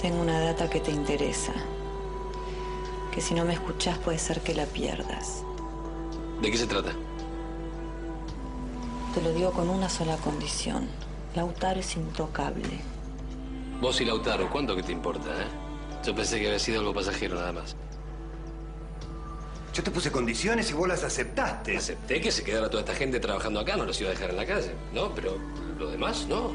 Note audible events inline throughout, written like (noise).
Tengo una data que te interesa. Que si no me escuchás puede ser que la pierdas. ¿De qué se trata? Te lo digo con una sola condición. Lautaro es intocable. Vos y Lautaro, ¿cuánto que te importa, eh? Yo pensé que había sido algo pasajero nada más. Yo te puse condiciones y vos las aceptaste. Acepté que se quedara toda esta gente trabajando acá, no los iba a dejar en la calle, ¿no? Pero lo demás, no.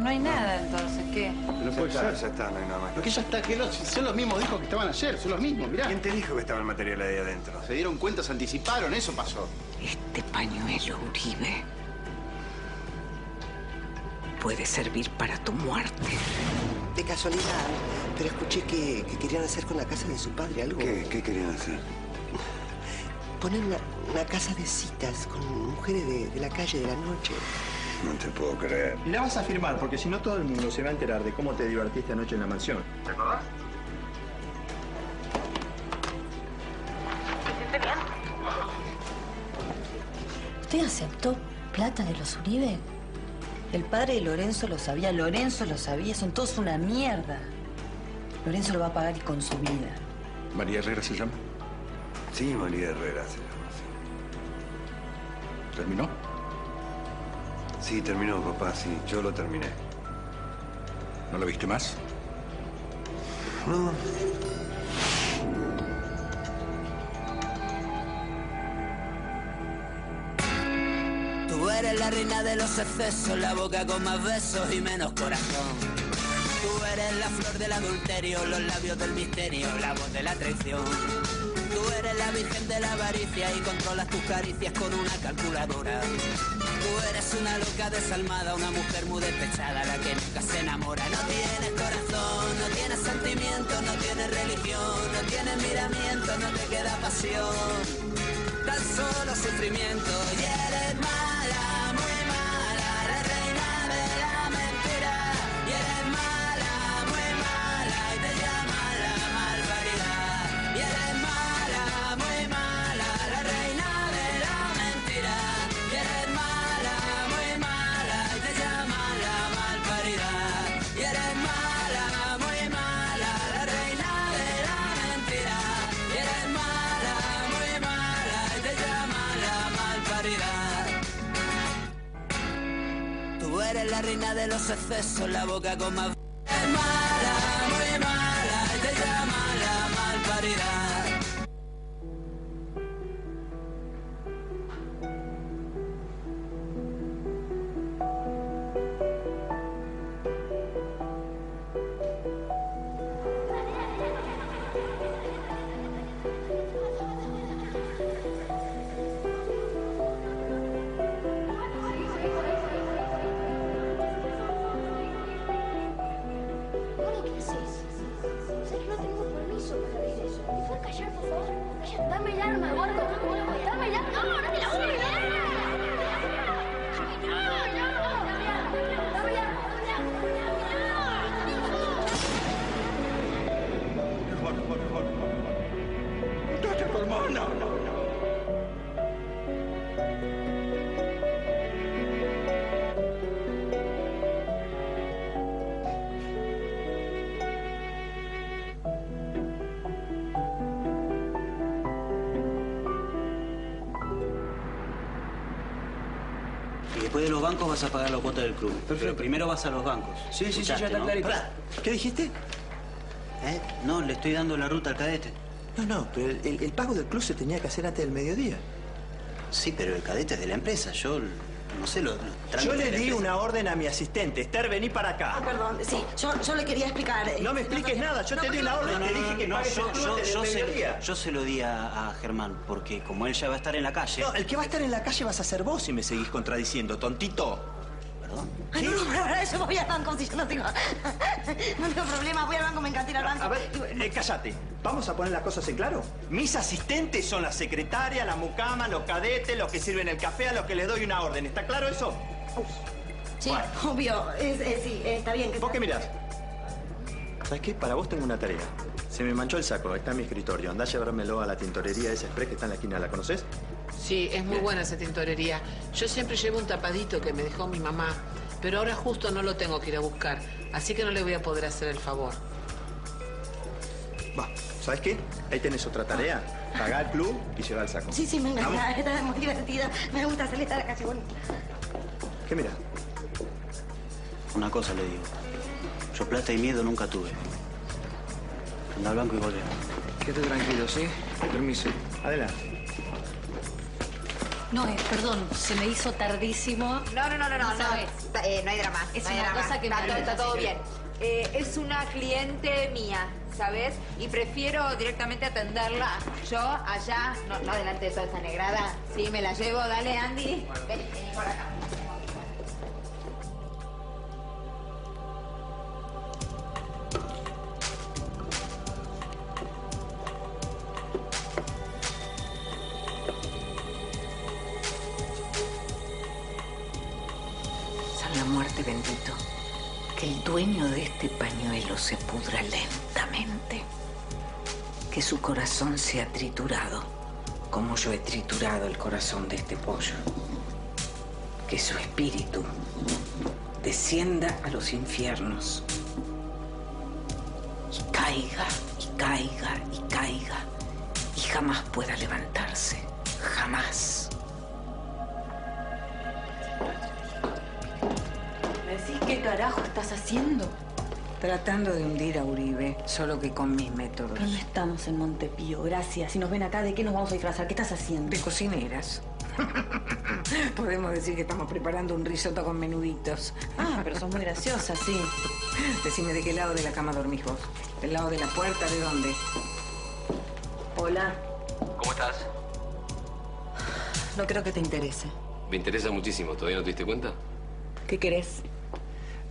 No hay nada entonces, ¿qué? No puede ser. Ya está, no hay nada más. Porque ya está, que los- son los mismos discos que estaban ayer, son los mismos, mirá. ¿Quién te dijo que estaba el material ahí adentro? Se dieron cuenta, se anticiparon, eso pasó. Este pañuelo, Uribe, puede servir para tu muerte. De casualidad, pero escuché que, que querían hacer con la casa de su padre algo. ¿Qué, qué querían hacer? Poner una, una casa de citas con mujeres de, de la calle de la noche. No te puedo creer. Y la vas a firmar, porque si no todo el mundo se va a enterar de cómo te divertiste anoche en la mansión. ¿Te acordás? ¿Usted aceptó plata de los Uribe? El padre de Lorenzo lo sabía, Lorenzo lo sabía, son todos una mierda. Lorenzo lo va a pagar y con su vida. María Herrera se llama. Sí, María Herrera se llama, ¿Terminó? Sí. Terminó, papá, sí. Yo lo terminé. ¿No lo viste más? No. Tú eres la reina de los excesos, la boca con más besos y menos corazón. Tú eres la flor del adulterio, los labios del misterio, la voz de la traición. Eres la virgen de la avaricia y controlas tus caricias con una calculadora. Tú eres una loca desalmada, una mujer muy despechada, la que nunca se enamora. No tienes corazón, no tienes sentimiento, no tienes religión, no tienes miramiento, no te queda pasión. Tan solo sufrimiento y eres mala, reina de los excesos, la boca con más... bancos vas a pagar la cuota del club. Pero primero vas a los bancos. Sí, sí, sí, ya está ¿no? clarito. ¿Qué dijiste? ¿Eh? No, le estoy dando la ruta al cadete. No, no, pero el, el- el pago del club se tenía que hacer antes del mediodía. Sí, pero el cadete es de la empresa. Yo no sé lo. lo- Yo le la di una orden a mi asistente. Esther, vení para acá. Ah, perdón, sí, yo, yo le quería explicar. eh, No me expliques nada, yo te di una orden. No, no, te no, dije no, que no, yo, yo- yo se, yo se lo di a, a Germán, porque como él ya va a estar en la calle. No, el que va a estar en la calle vas a ser vos si me seguís contradiciendo, tontito. Yo voy al banco si yo no tengo. (laughs) No tengo problema, voy al banco, me encanta ir al banco. A ver, eh, cállate. Vamos a poner las cosas en claro. Mis asistentes son la secretaria, la mucama, los cadetes, los que sirven el café, a los que les doy una orden. ¿Está claro eso? Sí, obvio, es- es- sí, está bien. Que ¿Vos qué mirás? ¿Sabes qué? Para vos tengo una tarea. Se me manchó el saco, está en mi escritorio. Andá a llevármelo a la tintorería esa express que está en la esquina. ¿La conoces? Sí, es muy buena esa tintorería. Yo siempre llevo un tapadito que me dejó mi mamá, pero ahora justo no lo tengo que ir a buscar, así que no le voy a poder hacer el favor. Va, ¿sabes qué? Ahí tenés otra tarea. Pagá al club y lleva el saco. Sí, sí, me Vamos. (laughs) encanta. Está muy divertida. Me gusta salir a la calle. ¿Qué mira? Una cosa le digo. Yo plata y miedo nunca tuve. Anda blanco y volvé. Quédate tranquilo, ¿sí? Permiso. Adelante. No, eh, perdón, se me hizo tardísimo. No, no, no, no, no, no, ¿Sabes? eh, no hay drama. Es no hay una drama. cosa que está, me todo- está todo bien. Eh, es una cliente mía, ¿sabes? Y prefiero directamente atenderla yo allá, no, no delante de toda esta negrada. Sí, me la llevo, dale, Andy. Ven, vení por acá. Corazón sea triturado, como yo he triturado el corazón de este pollo. Que su espíritu descienda a los infiernos. Y caiga, y caiga, y caiga. Y jamás pueda levantarse. Jamás. ¿Me decís qué carajo estás haciendo? Tratando de hundir a Uribe, solo que con mis métodos. Pero no estamos en Montepío, gracias. Si nos ven acá, ¿de qué nos vamos a disfrazar? ¿Qué estás haciendo? De cocineras. (laughs) Podemos decir que estamos preparando un risotto con menuditos. Ah, pero son muy graciosas, sí. (laughs) Decime de qué lado de la cama dormís vos. ¿Del lado de la puerta? ¿De dónde? Hola. ¿Cómo estás? No creo que te interese. Me interesa muchísimo. ¿Todavía no te diste cuenta? ¿Qué querés?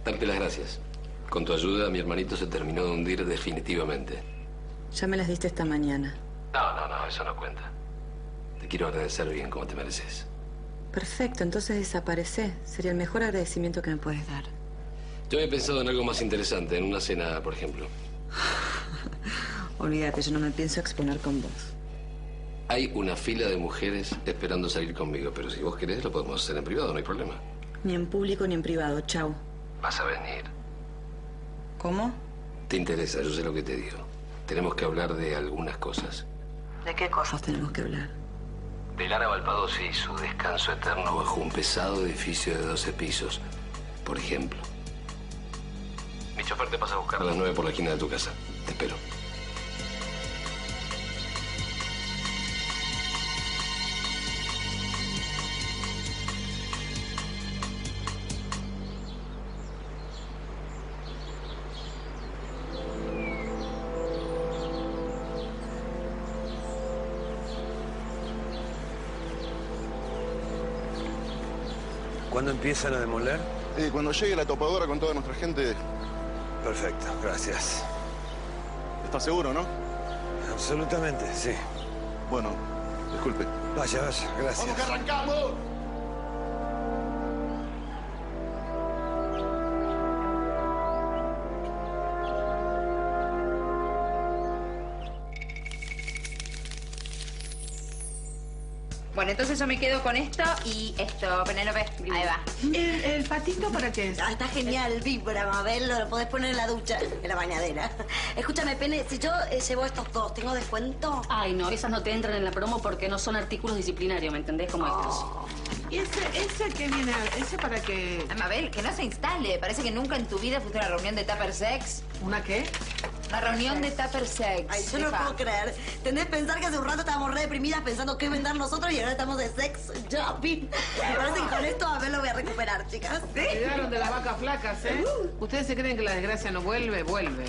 Darte las gracias. Con tu ayuda, mi hermanito se terminó de hundir definitivamente. Ya me las diste esta mañana. No, no, no, eso no cuenta. Te quiero agradecer bien como te mereces. Perfecto, entonces desaparece. Sería el mejor agradecimiento que me puedes dar. Yo había pensado en algo más interesante, en una cena, por ejemplo. (laughs) Olvídate, yo no me pienso exponer con vos. Hay una fila de mujeres esperando salir conmigo, pero si vos querés lo podemos hacer en privado, no hay problema. Ni en público ni en privado. Chau. Vas a venir. ¿Cómo? Te interesa, yo sé lo que te digo. Tenemos que hablar de algunas cosas. ¿De qué cosas tenemos que hablar? De Lara Valpadosi y su descanso eterno bajo un pesado edificio de 12 pisos, por ejemplo. Mi chofer te pasa a buscar a las 9 por la esquina de tu casa. Te espero. ¿Cuándo empiezan a demoler? Eh, cuando llegue la topadora con toda nuestra gente. Perfecto, gracias. ¿Estás seguro, no? Absolutamente, sí. Bueno, disculpe. Vaya, vaya, gracias. ¡Vamos que arrancamos! Entonces yo me quedo con esto y esto, Penélope. Ahí va. ¿El, el patito para qué es? Ah, está genial, vibra, Mabel. Lo podés poner en la ducha, en la bañadera. Escúchame, Pene, si yo eh, llevo estos dos, ¿tengo descuento? Ay, no, esas no te entran en la promo porque no son artículos disciplinarios, ¿me entendés? Como estos. ¿Y ese, ese que viene? ¿Ese para qué? Mabel, que no se instale. Parece que nunca en tu vida fuiste a una reunión de Tupper Sex. ¿Una qué? Una reunión de Tupper Sex. Ay, yo no puedo creer. Tenés que pensar que hace un rato estábamos re deprimidas pensando qué vender nosotros y ahora estamos de sex shopping. Me parece que con esto a ver lo voy a recuperar, chicas. Cuidaron de las vacas flacas, ¿eh? Uh. ¿Ustedes se creen que la desgracia no vuelve? Vuelve.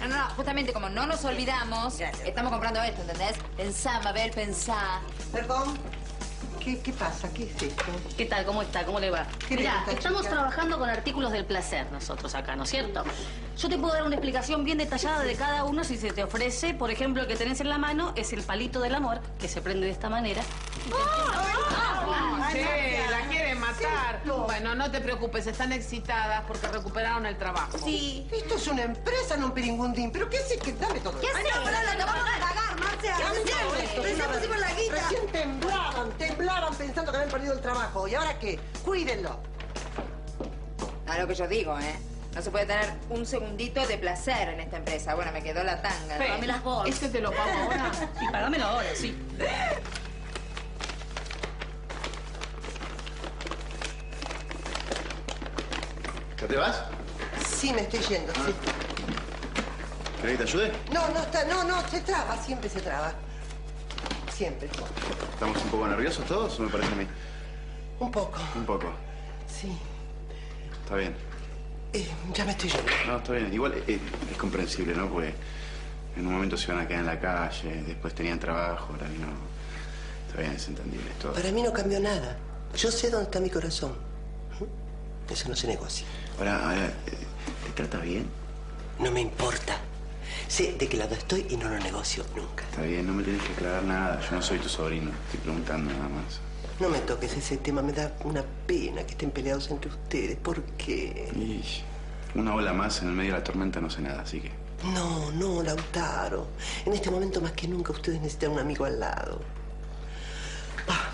No, no, no, justamente como no nos olvidamos, estamos comprando esto, ¿entendés? Pensá, Mabel, pensá. Perdón. ¿Qué, qué pasa? ¿Qué es esto? ¿Qué tal? ¿Cómo está? ¿Cómo le va? ¿Qué le Mira, estamos chica? trabajando con artículos del placer nosotros acá, ¿no es cierto? Yo te puedo dar una explicación bien detallada de cada uno si se te ofrece. Por ejemplo, el que tenés en la mano es el palito del amor, que se prende de esta manera. Che, la quieren matar. Bueno, no te preocupes, están excitadas porque recuperaron el trabajo. Sí. Esto es una empresa, no un piringundín. ¿Pero qué haces que dame todo? ¿Qué haces? Sea, Ya me recién- recién pusimos la guita. Recién temblaban, temblaban pensando que habían perdido el trabajo. ¿Y ahora qué? Cuídenlo. A lo que yo digo, ¿eh? No se puede tener un segundito de placer en esta empresa. Bueno, me quedó la tanga. Dame las bolsas. ¿Este te lo pago ahora? (laughs) Y pagámelo ahora, sí. ¿Ya te vas? Sí, me estoy yendo, sí. ¿Querés que te ayude? No, no, está, no, no, se traba, siempre se traba. Siempre. ¿Estamos un poco nerviosos todos o me parece a mí? Un poco, Un poco. sí. Está bien. Eh, ya me estoy yendo. No, está bien. Igual eh, es comprensible, ¿no? Porque en un momento se iban a quedar en la calle, después tenían trabajo, ahora no. Está bien, es entendible todo. Para mí no cambió nada. Yo sé dónde está mi corazón. Eso no se negocia. Ahora, ahora, eh, ¿te trata bien? No me importa. Sé de qué lado estoy y no lo negocio nunca. Está bien, no me tienes que aclarar nada. Yo no soy tu sobrino. Estoy preguntando nada más. No me toques ese tema, me da una pena que estén peleados entre ustedes. ¿Por qué? Y una ola más en el medio de la tormenta no sé nada, así que. No, no, Lautaro. En este momento más que nunca ustedes necesitan un amigo al lado. Ah,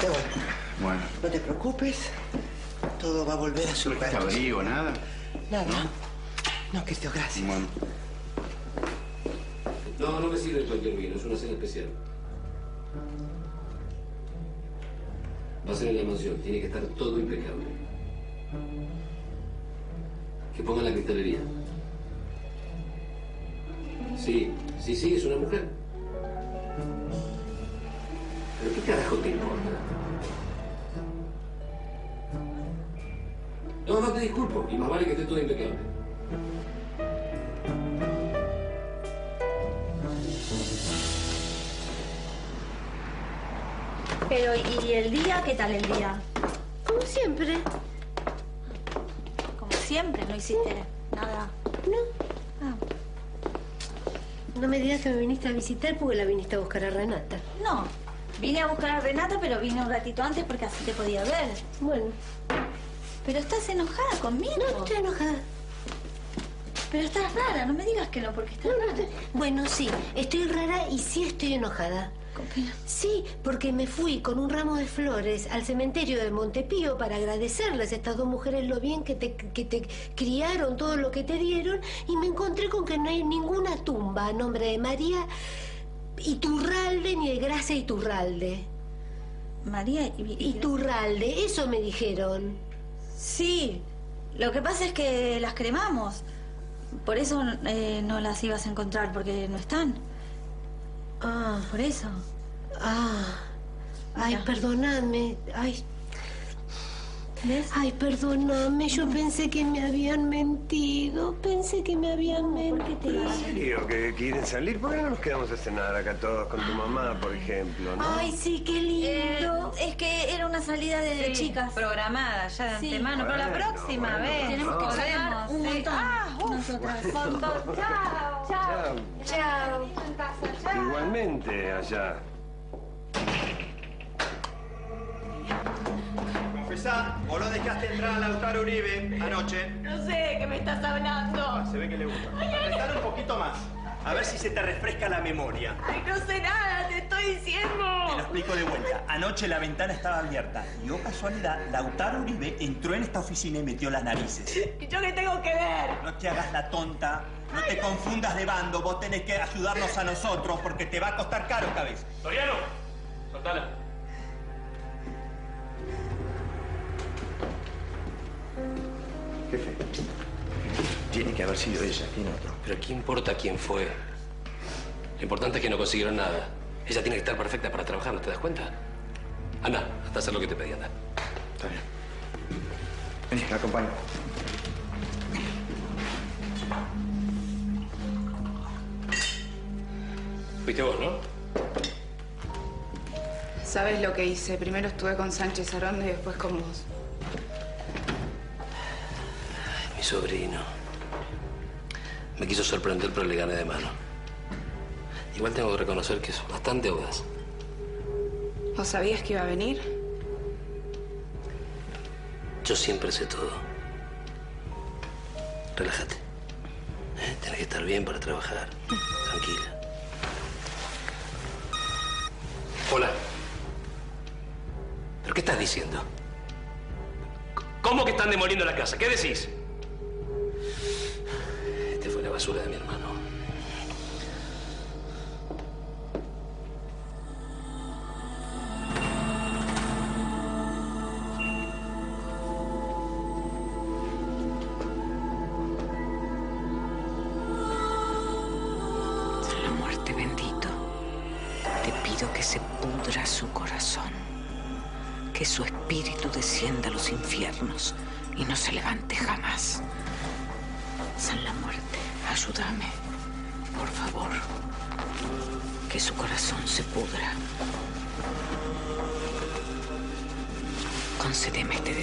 te voy. Bueno. No te preocupes. Todo va a volver a su ¿No trajiste lugar. abrigo, nada? Nada. No, querido, gracias. Bueno. No, no me sirve cualquier vino, es una cena especial. Va a ser en la mansión, tiene que estar todo impecable. Que pongan la cristalería. Sí, sí, sí, es una mujer. ¿Pero qué carajo te importa? No, no te disculpo, y más vale que esté todo impecable. Pero, ¿y el día? ¿Qué tal el día? Como siempre. Como siempre, no hiciste nada. No. Ah, No me digas que me viniste a visitar porque la viniste a buscar a Renata. no. Vine a buscar a Renata, pero vine un ratito antes porque así te podía ver. Bueno. Pero estás enojada conmigo. No, no estoy enojada. Pero estás rara, no me digas que no, porque estás No, no rara. estoy... Bueno, sí, estoy rara y sí estoy enojada. Sí, porque me fui con un ramo de flores al cementerio de Montepío para agradecerles a estas dos mujeres lo bien que te, que te criaron, todo lo que te dieron, y me encontré con que no hay ninguna tumba a nombre de María Iturralde ni de Gracia Iturralde. María Iturralde, eso me dijeron. Sí, lo que pasa es que las cremamos. Por eso eh, no las ibas a encontrar, porque no están. Ah, Por eso. ah. Ay, perdonadme. Ay, ¿Ves? Ay, perdóname, yo pensé que me habían mentido, pensé que me habían mentido. ¿En serio que quieren salir? ¿Por qué no nos quedamos a cenar acá todos con tu mamá, por ejemplo, no? Ay, sí, qué lindo. Eh, es que era una salida de chicas. Programada ya de Sí. antemano, pero la Bueno, próxima bueno. vez. Tenemos que podemos, sacar un montón. Ah, uf, nosotras. un montón. Chao. Chao. Chao. Igualmente, allá. Confesá, vos lo dejaste entrar a Lautaro Uribe anoche. No sé de qué me estás hablando. Ah, se ve que le gusta. Apretalo un poquito más. A ver si se te refresca la memoria. Ay, no sé nada, te estoy Te diciendo. lo explico de vuelta. Anoche la ventana estaba abierta y, oh casualidad, Lautaro Uribe entró en esta oficina y metió las narices. ¿Y yo qué tengo que ver? No te hagas la tonta, no te confundas de bando. Vos tenés que ayudarnos a nosotros porque te va a costar caro, cabeza. Soriano, soltala. Jefe, tiene que haber sido ella, ¿quién otro? Pero ¿qué importa quién fue? Lo importante es que no consiguieron nada. Ella tiene que estar perfecta para trabajar, ¿no te das cuenta? Anda, hasta hacer lo que te pedí, anda. Está bien. Vení, me acompaño. Fuiste vos, ¿no? ¿Sabes lo que hice? Primero estuve con Sánchez Aronde y después con vos. Sobrino. Me quiso sorprender, pero le gané de mano. Igual tengo que reconocer que es bastante audaz. ¿Vos sabías que iba a venir? Yo siempre sé todo. Relájate. ¿Eh? Tienes que estar bien para trabajar. Tranquila. Hola. ¿Pero qué estás diciendo? ¿Cómo que están demoliendo la casa? ¿Qué decís? Basura de mi hermano.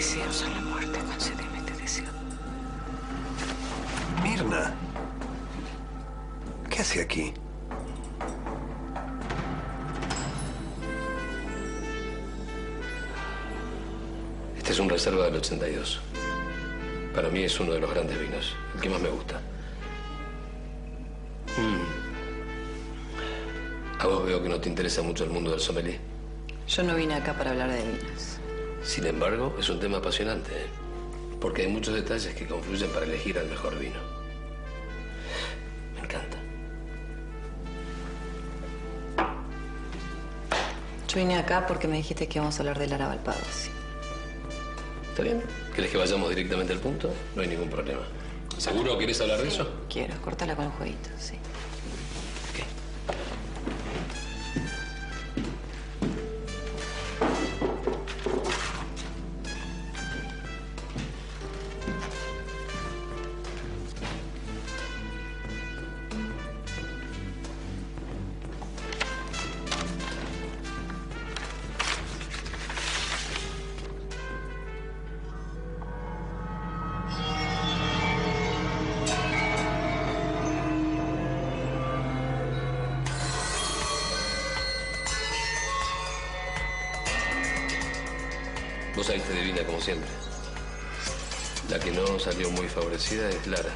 Concédeme este deseo, San la muerte. Concédeme este deseo. Mirna. ¿Qué hace aquí? Este es un reserva del 82. Para mí es uno de los grandes vinos, el que más me gusta. Mm. A vos veo que no te interesa mucho el mundo del sommelier. Yo no vine acá para hablar de vinos. Sin embargo, es un tema apasionante, ¿eh? porque hay muchos detalles que confluyen para elegir al mejor vino. Me encanta. Yo vine acá porque me dijiste que íbamos a hablar del Lara sí. ¿Está bien? ¿Querés que vayamos directamente al punto? No hay ningún problema. ¿Seguro querés hablar de eso? Quiero, cortala con el jueguito, sí. Muy favorecida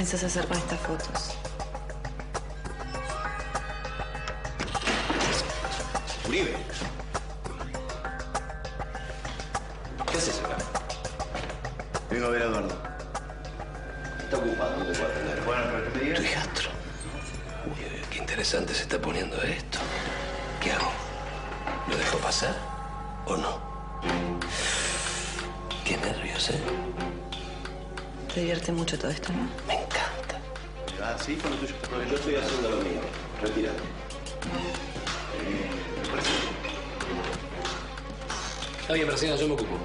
pensás hacer con estas fotos? Uribe. Yo me ocupo.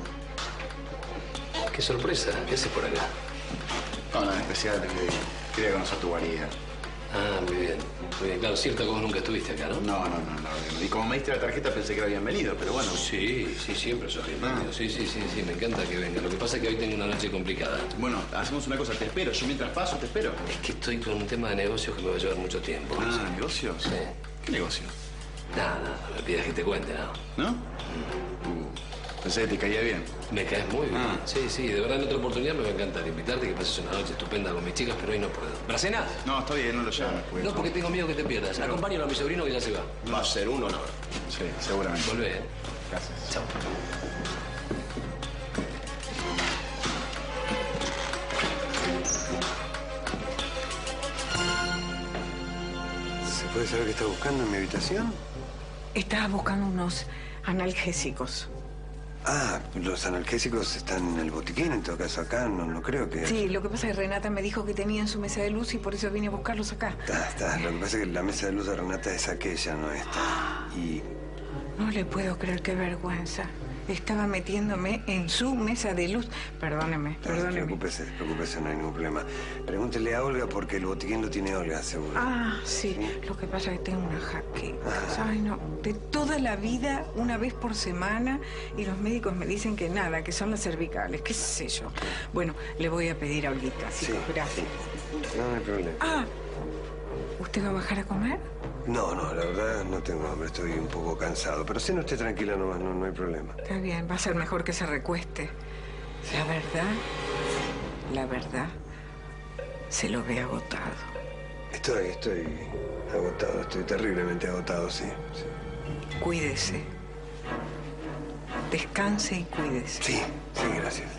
Qué sorpresa. ¿Qué haces por acá? No, nada especial. que Quería conocer tu guarida. Ah, muy bien. Muy bien. Claro, cierto que vos nunca estuviste acá, ¿no? No, no, no, no. Y como me diste la tarjeta pensé que habían venido, pero bueno. Sí, sí, siempre sos bienvenido. Sí, sí, sí, sí, me encanta que venga. Lo que pasa es que hoy tengo una noche complicada. Bueno, hacemos una cosa, te espero. Yo mientras paso te espero. Es que estoy con un tema de negocios que me va a llevar mucho tiempo. Ah, ¿negocios? Sí. ¿Qué negocios? Nada, nada, me pidas que te cuente, ¿no? ¿No? Uh, pensé que te caía bien. Me caes muy bien. Ah. Sí, sí, de verdad en otra oportunidad me va a encantar invitarte, que pases una noche estupenda con mis chicas, pero hoy no puedo. ¿Bracena? No, está bien, no lo llames. pues. No, porque tengo miedo que te pierdas. Acompáñalo a mi sobrino que ya se va. Va a ser un honor. Sí, seguramente. Volvé, ¿eh? Gracias. Chao. ¿Se puede saber qué está buscando en mi habitación? Estaba buscando unos analgésicos. Ah, los analgésicos están en el botiquín, en todo caso acá, no, no creo que... Sí, lo que pasa es que Renata me dijo que tenía en su mesa de luz y por eso vine a buscarlos acá. Está, está. Lo que pasa es que la mesa de luz de Renata es aquella, no esta. (gasps) Y No le puedo creer, qué vergüenza. Estaba metiéndome en su mesa de luz. Perdóneme, No, perdóneme. Preocúpese, preocúpese, no hay ningún problema. Pregúntele a Olga porque el botiquín lo tiene Olga, seguro. Ah, sí. Lo que pasa es que tengo una jaqueca. Ay, no. De toda la vida, una vez por semana, y los médicos me dicen que nada, que son las cervicales, qué sé yo. Bueno, le voy a pedir a Olguita. Sí, gracias. No, no hay problema. Ah, ¿usted va a bajar a comer? No, no, la verdad no tengo hambre, estoy un poco cansado. Pero si no esté tranquila nomás, no, no hay problema. Está bien, va a ser mejor que se recueste. La verdad, la verdad, se lo ve agotado. Estoy, estoy agotado, estoy terriblemente agotado, sí. sí. Cuídese. Descanse y cuídese. Sí, sí, gracias.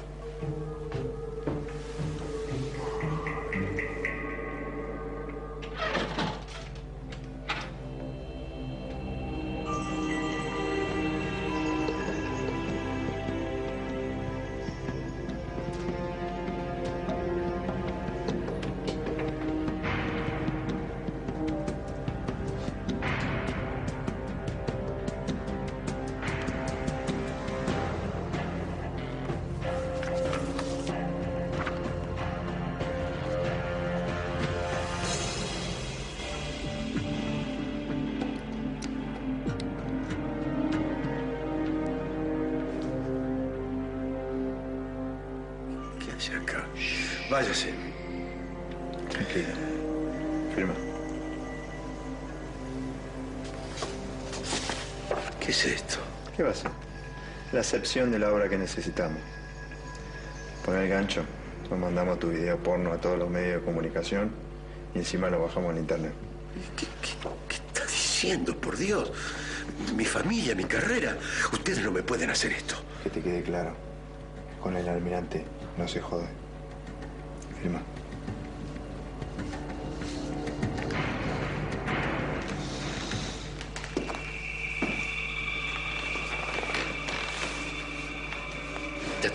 Tranquila. Firma. ¿Qué es esto? ¿Qué va a ser? La excepción de la obra que necesitamos. Pon el gancho, nos mandamos tu video porno a todos los medios de comunicación y encima lo bajamos en internet. ¿Qué está diciendo, por Dios? Mi familia, mi carrera. Ustedes no me pueden hacer esto. Que te quede claro. Con el almirante no se jode. Firma.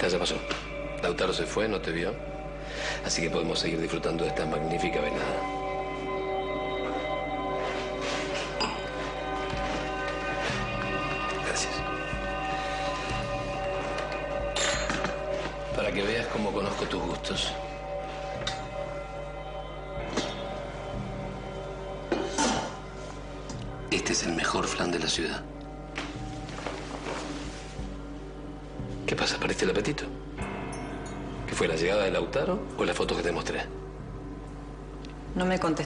Ya ya pasó. Lautaro se fue, no te vio. Así que podemos seguir disfrutando de esta magnífica velada. Gracias. Para que veas cómo conozco tus gustos.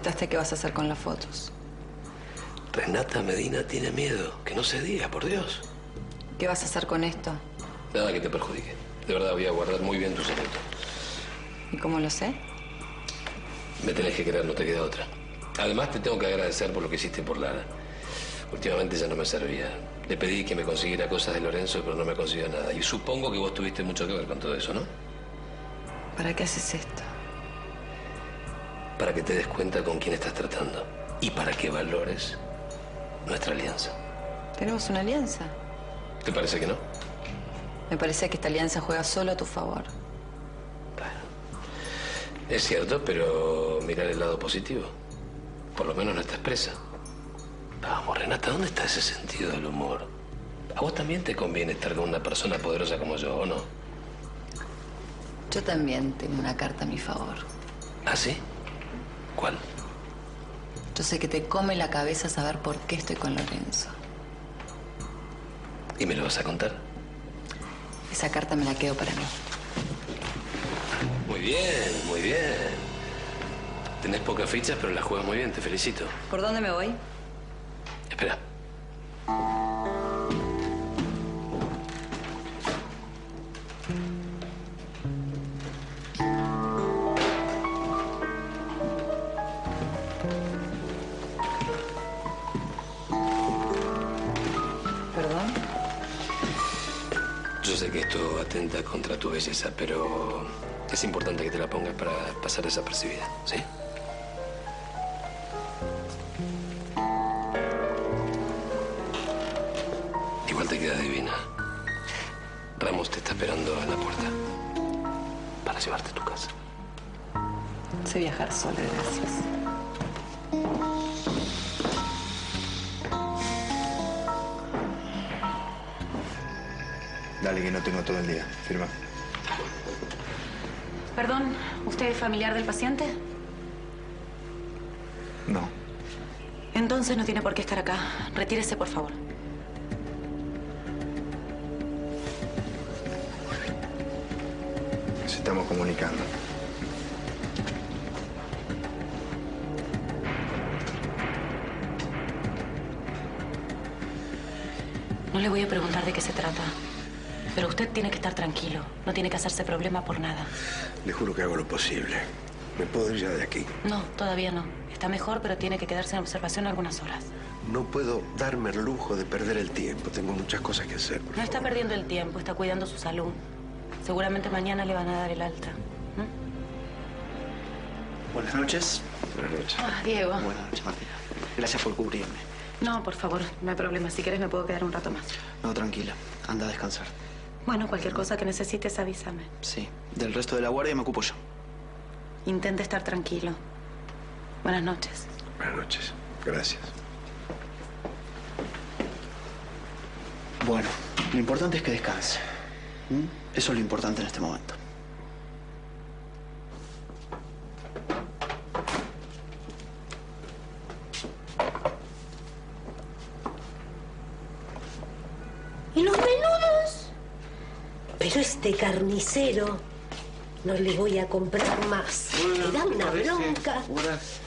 Contestaste qué vas a hacer con las fotos. Renata Medina tiene miedo. Que no se diga, por Dios. ¿Qué vas a hacer con esto? Nada que te perjudique. De verdad voy a guardar muy bien tu secreto. ¿Y cómo lo sé? Me tenés que creer, no te queda otra. Además, te tengo que agradecer por lo que hiciste por Lara. Últimamente ya no me servía. Le pedí que me consiguiera cosas de Lorenzo, pero no me consiguió nada. Y supongo que vos tuviste mucho que ver con todo eso, ¿no? ¿Para qué haces esto? Para que te des cuenta con quién estás tratando. Y para que valores nuestra alianza. Tenemos una alianza. ¿Te parece que no? Me parece que esta alianza juega solo a tu favor. Es cierto, pero mirar el lado positivo. Por lo menos no está expresa. Vamos, Renata, ¿dónde está ese sentido del humor? A vos también te conviene estar con una persona poderosa como yo, ¿o no? Yo también tengo una carta a mi favor. ¿Ah, sí? ¿Cuál? Yo sé que te come la cabeza saber por qué estoy con Lorenzo. ¿Y me lo vas a contar? Esa carta me la quedo para mí. Muy bien, muy bien. Tenés pocas fichas, pero las juegas muy bien, te felicito. ¿Por dónde me voy? Espera. Atenta contra tu belleza, pero es importante que te la pongas para pasar desapercibida, ¿sí? Igual te queda divina. Ramos te está esperando en la puerta para llevarte a tu casa. Sé viajar sola, gracias. Dale que no tengo todo el día. Firma. Perdón, ¿usted es familiar del paciente? No. Entonces no tiene por qué estar acá. Retírese, por favor. Nos estamos comunicando. No le voy a preguntar de qué se trata. Pero usted tiene que estar tranquilo. No tiene que hacerse problema por nada. Le juro que hago lo posible. ¿Me puedo ir ya de aquí? No, todavía no. Está mejor, pero tiene que quedarse en observación algunas horas. No puedo darme el lujo de perder el tiempo. Tengo muchas cosas que hacer. No está perdiendo el tiempo, está cuidando su salud. Seguramente mañana le van a dar el alta. Buenas noches. Buenas noches. Ah, Diego. Buenas noches, Martina. Gracias por cubrirme. No, por favor, no hay problema. Si quieres me puedo quedar un rato más. No, tranquila. Anda a descansar. Bueno, cualquier cosa que necesites, avísame. Sí. Del resto de la guardia me ocupo yo. Intente estar tranquilo. Buenas noches. Buenas noches. Gracias. Bueno, lo importante es que descanse. ¿Mm? Eso es lo importante en este momento. Este carnicero no le voy a comprar más. Me da una bronca. Horas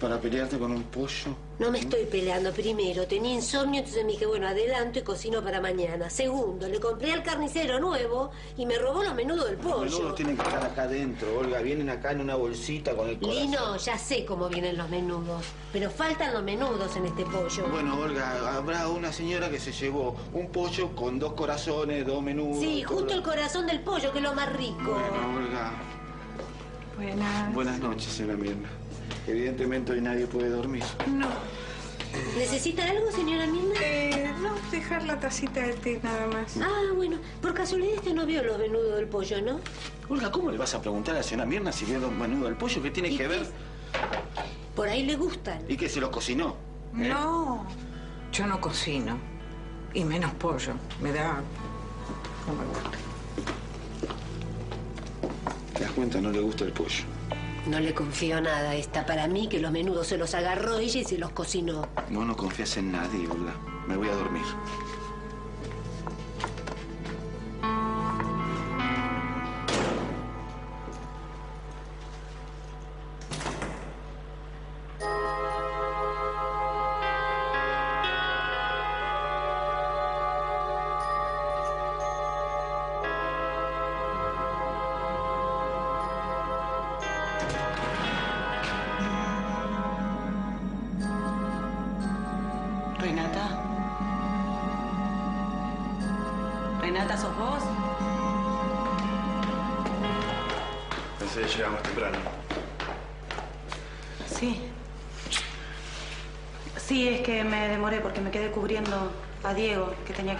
para pelearte con un pollo. No me estoy peleando. Primero, tenía insomnio, entonces me dije, bueno, adelanto y cocino para mañana. Segundo, le compré al carnicero nuevo y me robó los menudos del Los pollo. menudos tienen que estar acá adentro, Olga. Vienen acá en una bolsita con el corazón. Lino, ya sé cómo vienen los menudos, pero faltan los menudos en este pollo. Bueno, Olga, habrá una señora que se llevó un pollo con dos corazones, dos menudos. Sí, justo el corazón del pollo, que es lo más rico. Bueno, Olga. Buenas. Buenas noches, señora Mirna. Evidentemente hoy nadie puede dormir. No. ¿Necesita algo, señora Mirna? Eh, no, dejar la tacita de té nada más. Ah, bueno. Por casualidad usted no vio los menudos del pollo, ¿no? Olga, ¿cómo le vas a preguntar a la señora Mirna si vio dos menudos del pollo? ¿Qué tiene que ver? Por ahí le gustan. ¿Y que se los cocinó? ¿Eh? No, yo no cocino. Y menos pollo. Me da... No me gusta. ¿Te das cuenta? No le gusta el pollo. No le confío nada. Está para mí que los menudos se los agarró ella y se los cocinó. No, no confías en nadie, Olga. Me voy a dormir.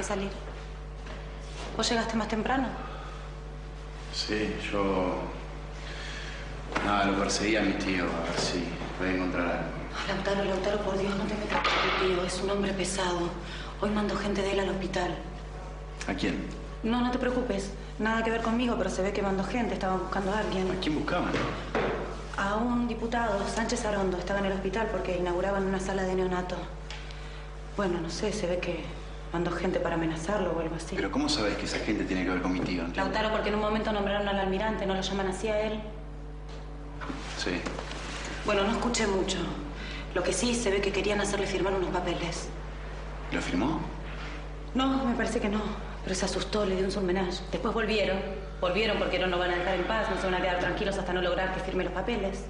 Que salir. ¿Vos llegaste más temprano? Sí, yo... Nada, lo perseguí a mi tío, a ver si podía encontrar algo. Lautaro, Lautaro, por Dios, no te metas con tu tío. Es un hombre pesado. Hoy mando gente de él al hospital. ¿A quién? No, no te preocupes. Nada que ver conmigo, pero se ve que mandó gente. Estaban buscando a alguien. ¿A quién buscaban? A un diputado, Sánchez Arondo. Estaba en el hospital porque inauguraban una sala de neonato. Bueno, no sé, se ve que mandó gente para amenazarlo o algo así. Pero ¿cómo sabes que esa gente tiene que ver con mi tío? Lautaro, porque en un momento nombraron al almirante, ¿no lo llaman así a él? Sí. Bueno, no escuché mucho. Lo que sí, se ve que querían hacerle firmar unos papeles. ¿Lo firmó? No, me parece que no. Pero se asustó, le dio un surmenage. Después volvieron. Volvieron porque no nos van a dejar en paz, no se van a quedar tranquilos hasta no lograr que firme los papeles.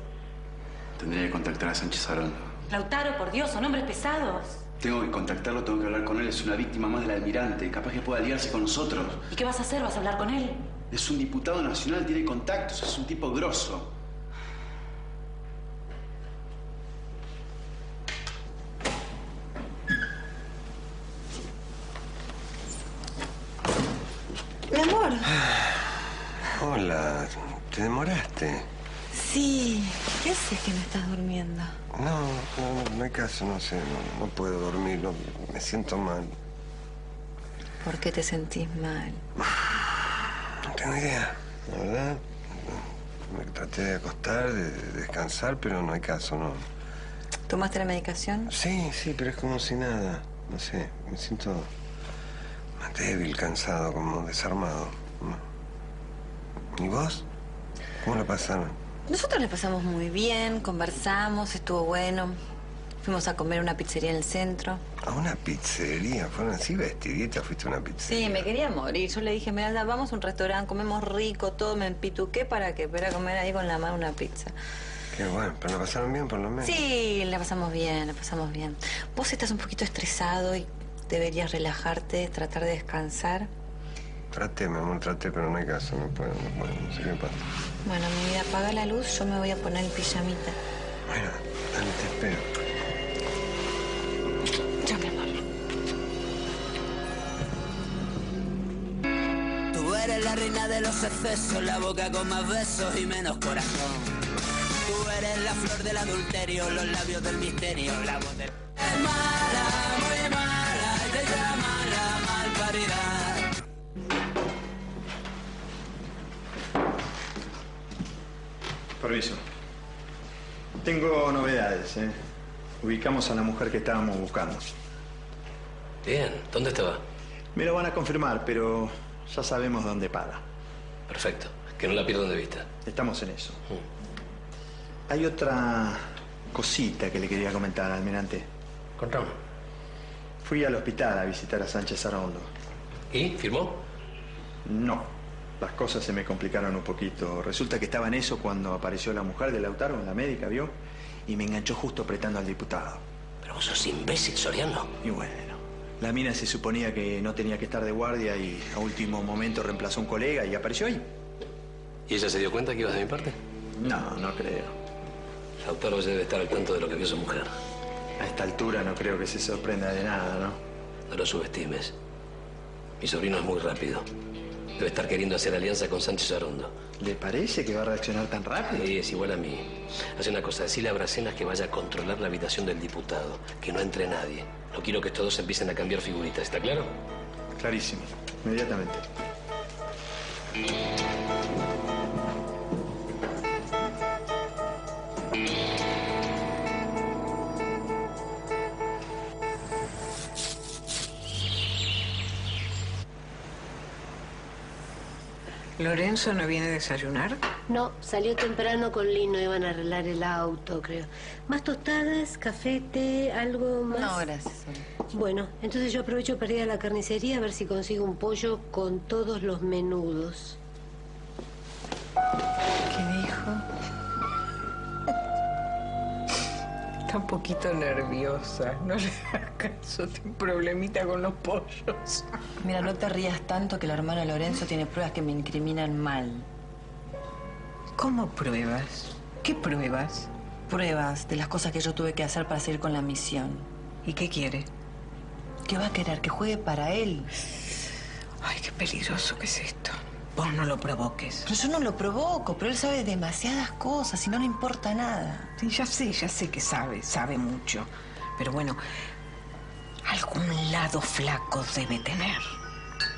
Tendría que contactar a Sánchez Arondo. Lautaro, por Dios, son hombres pesados. Tengo que contactarlo, tengo que hablar con él. Es una víctima más del almirante. Capaz que pueda aliarse con nosotros. ¿Y qué vas a hacer? ¿Vas a hablar con él? Es un diputado nacional, tiene contactos, es un tipo grosso. Mi amor. Hola, ¿te demoraste? Sí. ¿Qué haces que no estás durmiendo? No, no, no hay caso, no sé, no, no puedo dormir, no, me siento mal. ¿Por qué te sentís mal? (sighs) No tengo idea, la verdad. Me traté de acostar, de, de descansar, pero no hay caso, no. ¿Tomaste la medicación? Sí, sí, pero es como si nada. No sé, me siento más débil, cansado, como desarmado. ¿Y vos? ¿Cómo la pasaron? Nosotros la pasamos muy bien, conversamos, estuvo bueno. Fuimos a comer una pizzería en el centro. ¿A una pizzería? ¿Fueron así vestiditas? ¿Fuiste a una pizzería? Sí, me quería morir. Yo le dije, mira, vamos a un restaurante, comemos rico, todo, me empituqué para que para comer ahí con la mano una pizza. Qué bueno, pero la pasaron bien por lo menos. Sí, la pasamos bien, la pasamos bien. Vos estás un poquito estresado y deberías relajarte, tratar de descansar. Traté, mi amor, traté, pero no hay caso, no puedo, no puedo, no sé qué pasa. Bueno, mi vida, apaga la luz, yo me voy a poner el pijamita. Bueno, dale, te espero. Ya, mi amor. Tú eres la reina de los excesos, la boca con más besos y menos corazón. Tú eres la flor del adulterio, los labios del misterio, la voz del... Es mala, muy mala, y te llama la malparidad. Permiso. Tengo novedades, ¿eh? Ubicamos a la mujer que estábamos buscando. Bien, ¿dónde estaba? Me lo van a confirmar, pero ya sabemos dónde para. Perfecto, que no la pierdan de vista. Estamos en eso. Hay otra cosita que le quería comentar, almirante. Contame. Fui al hospital a visitar a Sánchez Arondo. ¿Y? ¿Firmó? No. Las cosas se me complicaron un poquito. Resulta que estaba en eso cuando apareció la mujer de Lautaro, la médica, ¿vio? Y me enganchó justo apretando al diputado. Pero vos sos imbécil, Soriano. Y bueno, la mina se suponía que no tenía que estar de guardia y a último momento reemplazó a un colega y apareció ahí. ¿Y ella se dio cuenta que ibas de mi parte? No, no creo. Lautaro ya debe estar al tanto de lo que vio su mujer. A esta altura no creo que se sorprenda de nada, ¿no? No lo subestimes. Mi sobrino es muy rápido. Debe estar queriendo hacer alianza con Sánchez Arondo. ¿Le parece que va a reaccionar tan rápido? Sí, es igual a mí. Hace una cosa, decirle a Bracenas que vaya a controlar la habitación del diputado, que no entre nadie. No quiero que estos dos empiecen a cambiar figuritas, ¿está claro? Clarísimo. Inmediatamente. ¿Lorenzo no viene a desayunar? No, salió temprano con Lino, iban a arreglar el auto, creo. ¿Más tostadas, café, té, algo más? No, gracias. Bueno, entonces yo aprovecho para ir a la carnicería a ver si consigo un pollo con todos los menudos. ¿Qué Está un poquito nerviosa. No le (laughs) hagas caso, tiene un problemita con los pollos. Mira, no te rías tanto que el hermano Lorenzo tiene pruebas que me incriminan mal. ¿Cómo pruebas? ¿Qué pruebas? Pruebas de las cosas que yo tuve que hacer para seguir con la misión. ¿Y qué quiere? ¿Qué va a querer? Que juegue para él. Ay, qué peligroso que es esto. Vos no lo provoques. Pero yo no lo provoco, pero él sabe demasiadas cosas y no le importa nada. Sí, ya sé, ya sé que sabe, sabe mucho. Pero bueno, algún lado flaco debe tener.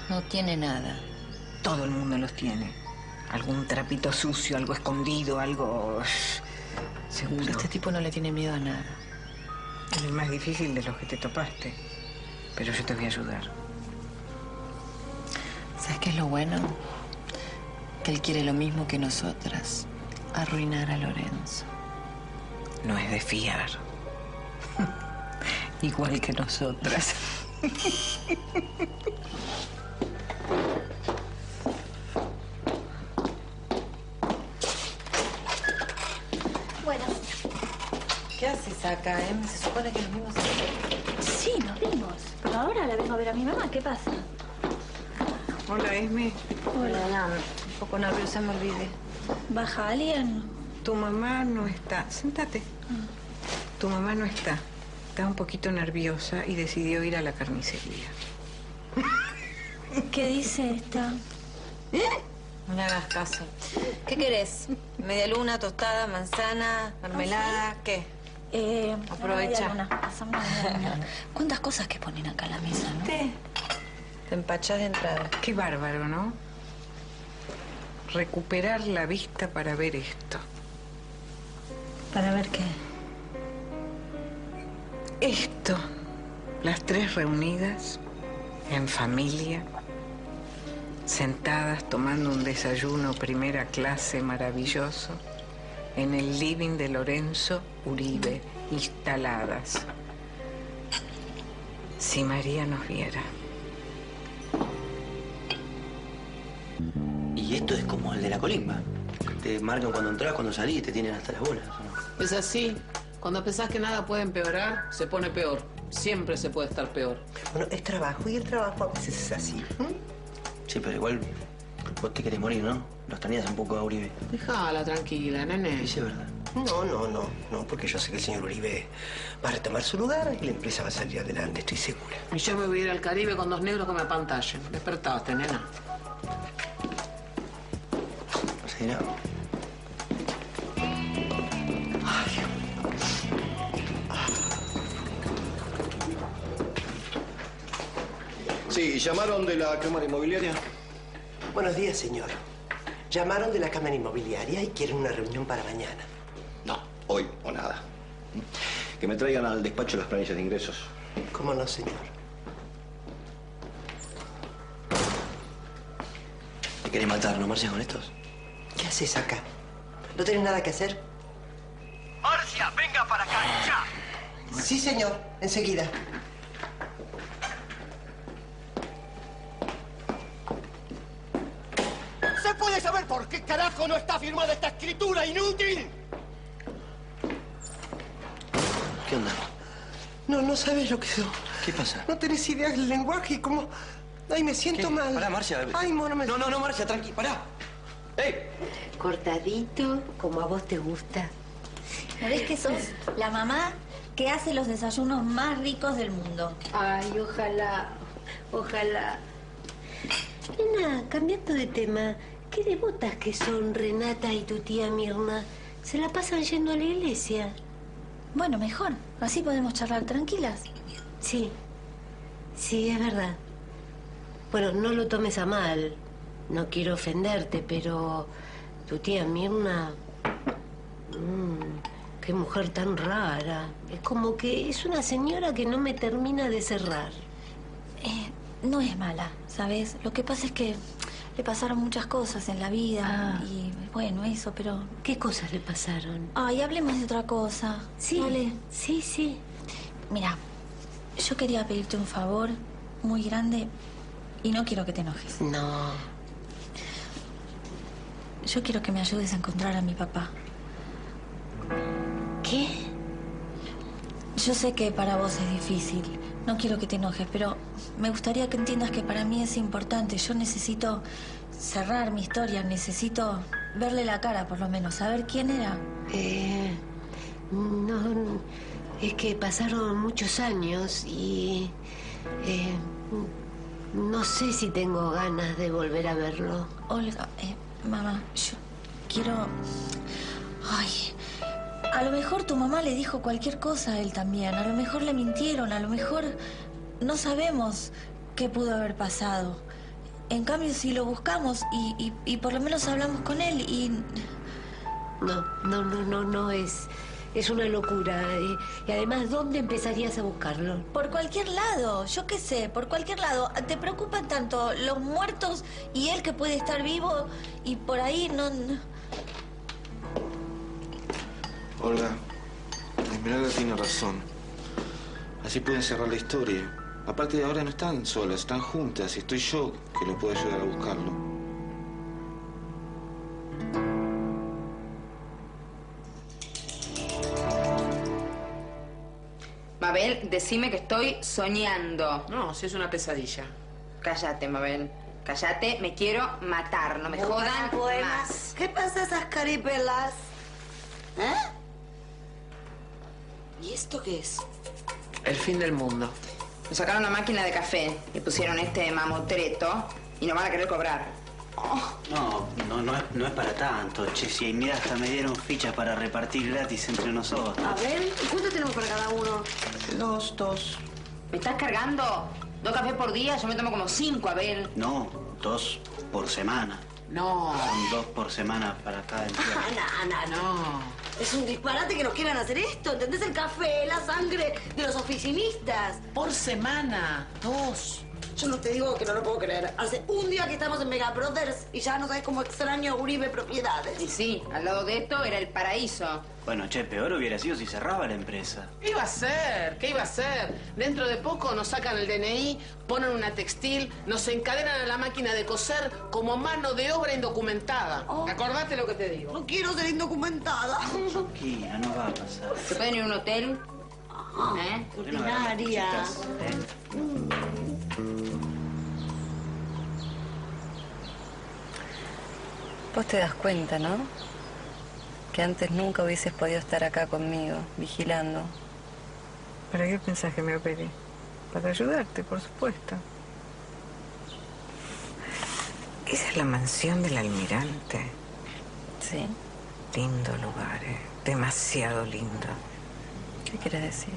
No tiene nada. Todo el mundo los tiene. Algún trapito sucio, algo escondido, algo... Seguro. Pero este tipo no le tiene miedo a nada. Es el más difícil de los que te topaste. Pero yo te voy a ayudar. ¿Sabes qué es lo bueno? Que él quiere lo mismo que nosotras. Arruinar a Lorenzo. No es de fiar. (laughs) Igual que nosotras. (laughs) Bueno, ¿Qué haces acá, Em? Se supone que nos vimos ayer. sí, nos vimos. Pero ahora la vengo a ver a mi mamá. ¿Qué pasa? Hola, Esme. Hola, un poco nerviosa, me olvidé. ¿Baja alguien? Tu mamá no está. Sentate. Tu mamá no está. Está un poquito nerviosa y decidió ir a la carnicería. ¿Qué dice esta? No le hagas caso. ¿Qué querés? ¿Media luna, tostada, manzana, mermelada? ¿Qué? Eh, Aprovecha. una. ¿Cuántas cosas que ponen acá en la mesa, no? Té. Te empachás de entrada. Qué bárbaro, ¿no? Recuperar la vista para ver esto. ¿Para ver qué? Esto. Las tres reunidas, en familia, sentadas tomando un desayuno primera clase maravilloso, en el living de Lorenzo Uribe, instaladas. Si María nos viera. Y esto es como el de la colimba. Te marcan cuando entras, cuando salís y te tienen hasta las bolas. ¿no? Es así. Cuando pensás que nada puede empeorar, se pone peor. Siempre se puede estar peor. Bueno, es trabajo y el trabajo a veces es así. Sí, pero igual vos te querés morir, ¿no? Los tenías un poco a Uribe. Déjala tranquila, nene. Dice verdad. No, no, no, no, porque yo sé que el señor Uribe va a retomar su lugar y la empresa va a salir adelante, estoy segura. Y yo me voy a ir al Caribe con dos negros que me apantallen. Despertaste, nena. Sí, ¿llamaron de la Cámara Inmobiliaria? Buenos días, señor. Llamaron de la Cámara Inmobiliaria y quieren una reunión para mañana. No, hoy o nada. Que me traigan al despacho las planillas de ingresos. ¿Cómo no, señor? ¿Te querés matar, no, Marcia, con estos? ¿Qué haces acá? ¿No tenés nada que hacer? Marcia, venga para acá, ya. Sí, señor. Enseguida. ¿Se puede saber por qué carajo no está firmada esta escritura inútil? ¿Qué onda? No, no sabes lo que. ¿Qué pasa? No tenés idea del lenguaje y cómo... Ay, me siento ¿Qué? mal. Pará, Marcia. Ay, mono, me... No, no, no, Marcia, tranqui, pará. ¡Ey! Cortadito, como a vos te gusta. ¿No ves que sos la mamá que hace los desayunos más ricos del mundo? Ay, ojalá, ojalá. Nena, cambiando de tema, qué devotas que son Renata y tu tía Mirna. Se la pasan yendo a la iglesia. Bueno, mejor. Así podemos charlar tranquilas. Sí, sí, es verdad. Bueno, no lo tomes a mal. No quiero ofenderte, pero tu tía Mirna... mm, qué mujer tan rara. Es como que es una señora que no me termina de cerrar. Eh, no es mala, ¿sabes? Lo que pasa es que le pasaron muchas cosas en la vida Ah. y bueno, eso, pero... ¿Qué cosas le pasaron? Ay, hablemos de otra cosa. Sí, sí, sí. Mira, yo quería pedirte un favor muy grande y no quiero que te enojes. No. Yo quiero que me ayudes a encontrar a mi papá. ¿Qué? Yo sé que para vos es difícil. No quiero que te enojes, pero me gustaría que entiendas que para mí es importante. Yo necesito cerrar mi historia, necesito verle la cara por lo menos, saber quién era. Eh, no, es que pasaron muchos años y eh, no sé si tengo ganas de volver a verlo. Olga, eh, mamá, yo quiero... Ay, a lo mejor tu mamá le dijo cualquier cosa a él también. A lo mejor le mintieron, a lo mejor no sabemos qué pudo haber pasado. En cambio, si lo buscamos y, y- por lo menos hablamos con él y... No, no, no, no, no es. Es una locura. y además, ¿dónde empezarías a buscarlo? Por cualquier lado, yo qué sé, por cualquier lado. ¿Te preocupan tanto los muertos y él que puede estar vivo y por ahí no... no- Olga, la Esmeralda tiene razón. Así pueden cerrar la historia. Aparte de ahora no están solas, están juntas y estoy yo que lo puedo ayudar a buscarlo. Mabel, decime que estoy soñando. No, si es una pesadilla. Cállate, Mabel. Cállate, me quiero matar. No me jodan más. ¿Qué pasa esas caripelas? ¿Eh? ¿Y esto qué es? El fin del mundo. Me sacaron la máquina de café y pusieron este mamotreto y no van a querer cobrar. No, no, no es, no es para tanto, che. Si mira, hasta me dieron fichas para repartir gratis entre nosotros. A ver, ¿y cuánto tenemos para cada uno? Dos, dos. ¿Me estás cargando? Dos cafés por día, yo me tomo como cinco, a ver. No, dos por semana. No. Son dos por semana para cada (laughs) entierro. Ana, Ana, no. Es un disparate que nos quieran hacer esto. ¿Entendés? El café, la sangre de los oficinistas. Por semana, dos. Yo no te digo que no lo puedo creer. Hace un día que estamos en Mega Brothers y ya no sabes cómo extraño a Uribe Propiedades. Y sí, al lado de esto era el paraíso. Bueno, che, peor hubiera sido si cerraba la empresa. ¿Qué iba a ser? ¿Qué iba a ser? Dentro de poco nos sacan el DNI, ponen una textil, nos encadenan a la máquina de coser como mano de obra indocumentada. Acordate lo que te digo. No quiero ser indocumentada. Tranquila, no va a pasar. ¿Se pueden ir a un hotel? ¿Eh? Ordinaria. Vos te das cuenta, ¿no? Que antes nunca hubieses podido estar acá conmigo, vigilando. ¿Para qué pensás que me operé? Para ayudarte, por supuesto. Esa es la mansión del almirante. Sí. Lindo lugar, ¿eh? Demasiado lindo. ¿Qué quieres decir?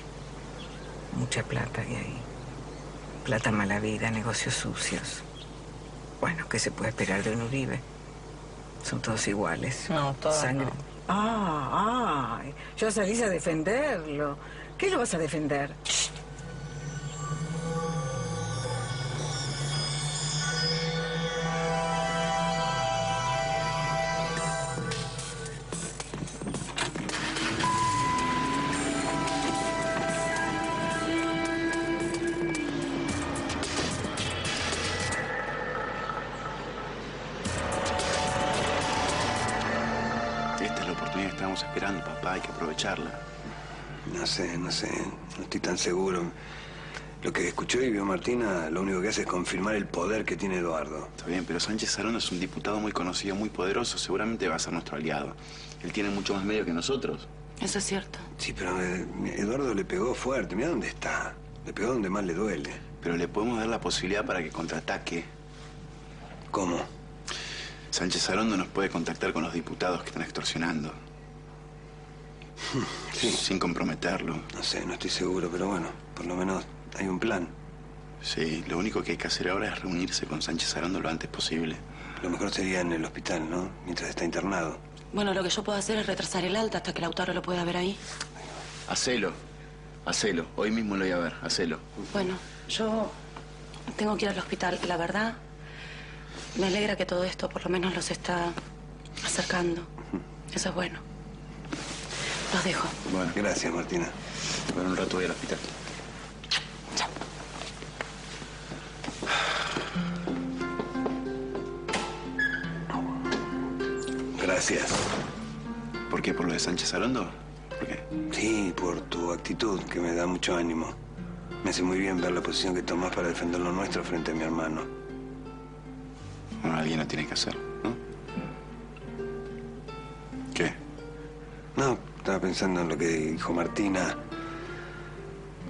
Mucha plata hay ahí. Plata mala vida, negocios sucios. Bueno, ¿qué se puede esperar de un Uribe? Son todos iguales. No, todos Sangre. no. Ah, ay, ya salís a defenderlo. ¿Qué lo vas a defender? Seguro. Lo que escuchó y vio Martina, lo único que hace es confirmar el poder que tiene Eduardo. Está bien, pero Sánchez Sarón es un diputado muy conocido, muy poderoso. Seguramente va a ser nuestro aliado. Él tiene mucho más medio que nosotros. Eso es cierto. Sí, pero eh, Eduardo le pegó fuerte. Mira dónde está. Le pegó donde más le duele. Pero le podemos dar la posibilidad para que contraataque. ¿Cómo? Sánchez Sarondo nos puede contactar con los diputados que están extorsionando. Sin comprometerlo. No sé, no estoy seguro, pero bueno, por lo menos hay un plan. Sí, lo único que hay que hacer ahora es reunirse con Sánchez Sarondo lo antes posible. Lo mejor sería en el hospital, ¿no? Mientras está internado. Bueno, lo que yo puedo hacer es retrasar el alta hasta que Lautaro lo pueda ver ahí. Hacelo. Hacelo. Hoy mismo lo voy a ver. Hacelo. Bueno, yo tengo que ir al hospital. La verdad, me alegra que todo esto por lo menos los está acercando. Eso es bueno. Los dejo. Bueno, gracias, Martina. Bueno, un rato voy al hospital. Gracias. ¿Por qué? ¿Por lo de Sánchez Arondo? ¿Por qué? Sí, por tu actitud, que me da mucho ánimo. Me hace muy bien ver la posición que tomás para defender lo nuestro frente a mi hermano. Bueno, alguien lo tiene que hacer, estaba pensando en lo que dijo Martina.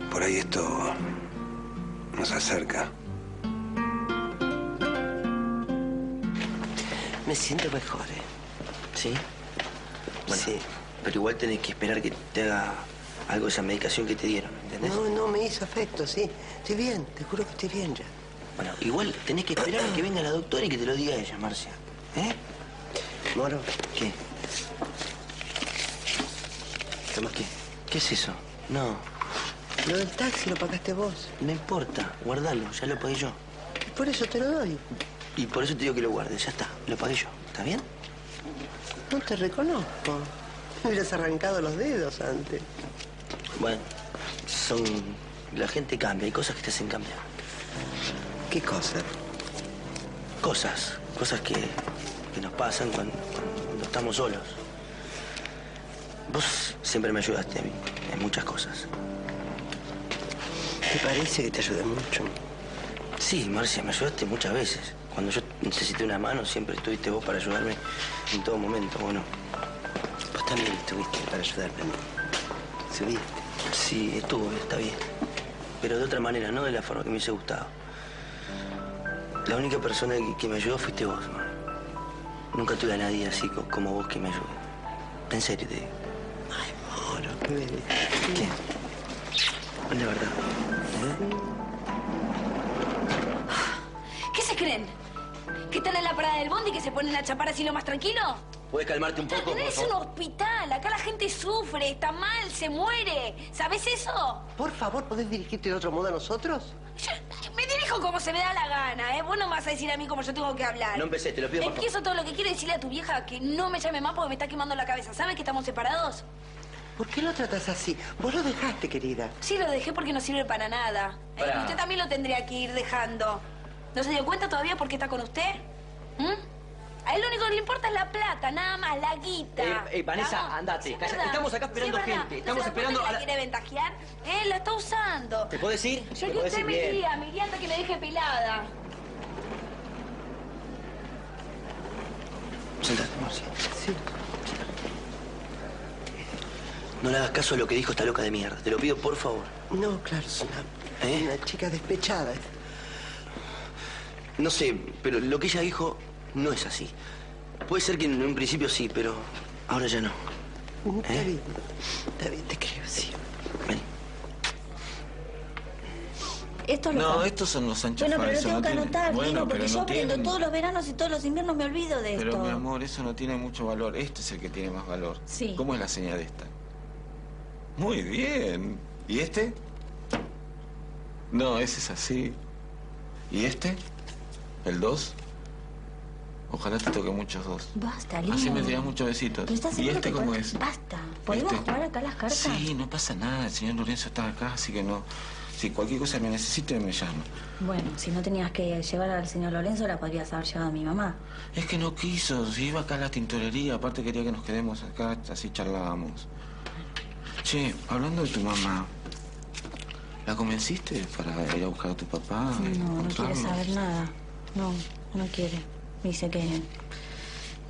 Por ahí esto nos acerca. Me siento mejor, ¿eh? ¿Sí? Bueno, pero igual tenés que esperar que te haga algo esa medicación que te dieron, ¿entendés? No, no, me hizo efecto, sí. Estoy bien, te juro que estoy bien ya. Bueno, igual tenés que esperar a que venga la doctora y que te lo diga ella, Marcia. ¿Eh? Moro. ¿Qué? ¿Qué? ¿Qué es eso? No, Lo del taxi lo pagaste vos. no importa. Guardalo, ya lo pagué yo. Por eso te lo doy. Y por eso te digo que lo guardes, ya está. Lo pagué yo. ¿Está bien? No te reconozco. Me hubieras arrancado los dedos antes. Bueno, son... La gente cambia, hay cosas que te hacen cambiar. ¿Qué cosa? Cosas, cosas que, que nos pasan cuando, cuando estamos solos. Vos siempre me ayudaste a mí en muchas cosas. ¿Te parece que te ayudé mucho? Sí, Marcia, me ayudaste muchas veces. Cuando yo necesité una mano, siempre estuviste vos para ayudarme en todo momento, ¿o no? Vos también estuviste para ayudarme a mí. ¿Subiste? Sí, estuvo, está bien. Pero de otra manera, no de la forma que me hubiese gustado. La única persona que, que me ayudó fuiste vos, man. Nunca tuve a nadie así co- como vos que me ayude. En serio te digo. Qué. ¿Qué? La verdad. ¿Eh? se creen? ¿Que están en la parada del bondi y que se ponen a chapar así lo más tranquilo? ¿Puedes calmarte un poco, por Es un hospital, acá la gente sufre, está mal, se muere. ¿Sabes eso? Por favor, ¿podés dirigirte de otro modo a nosotros? Me dirijo como se me da la gana, ¿eh? Vos no me vas a decir a mí cómo yo tengo que hablar. No empecé, te lo pido por favor. Empiezo todo lo que quiero decirle a tu vieja que no me llame más porque me está quemando la cabeza. ¿Sabes que estamos separados? ¿Por qué lo tratas así? Vos lo dejaste, querida. Sí, lo dejé porque no sirve para nada. Eh, Pará. usted también lo tendría que ir dejando. ¿No se dio cuenta todavía por qué está con usted? ¿Mm? A él lo único que le importa es la plata, nada más, la guita. Eh, eh, Vanessa, Vamos. andate. Sí, Calla-. Estamos acá esperando Sí, es gente. ¿No Estamos cuenta esperando que a la la... quiere ventajear? Él la está usando. ¿Te puedes ir? Yo ¿Te que usted me iría, me iría hasta que me deje pelada. Sentate, Marcia. No le hagas caso a lo que dijo esta loca de mierda. Te lo pido, por favor. No, claro, es una, ¿Eh? una chica despechada. No sé, pero lo que ella dijo no es así. Puede ser que en un principio sí, pero ahora ya no. Está ¿Eh? bien, está bien, te creo, sí. Esto es lo No, que- estos son los Sancho Bueno, pero lo tengo no que tiene- anotar, Bueno, porque pero yo no aprendo tienen- todos los veranos y todos los inviernos me olvido de Pero esto. mi amor, eso no tiene mucho valor. Este es el que tiene más valor. Sí. ¿Cómo es la señal de esta? Muy bien. ¿Y este? No, ese es así. ¿Y este? ¿El 2? Ojalá te toque muchos dos. Basta, Lino. Así me tiras muchos besitos. ¿Pero estás ¿Y este cómo es? Basta. ¿Podemos Este. jugar acá las cartas? Sí, no pasa nada. El señor Lorenzo está acá, así que no. Si cualquier cosa me necesite, me llama. Bueno, si no tenías que llevar al señor Lorenzo, la podrías haber llevado a mi mamá. Es que no quiso, si iba acá a la tintorería, aparte quería que nos quedemos acá, así charlábamos. Che, hablando de tu mamá, ¿la convenciste para ir a buscar a tu papá? No, no quiere saber nada. No, no quiere. Dice que.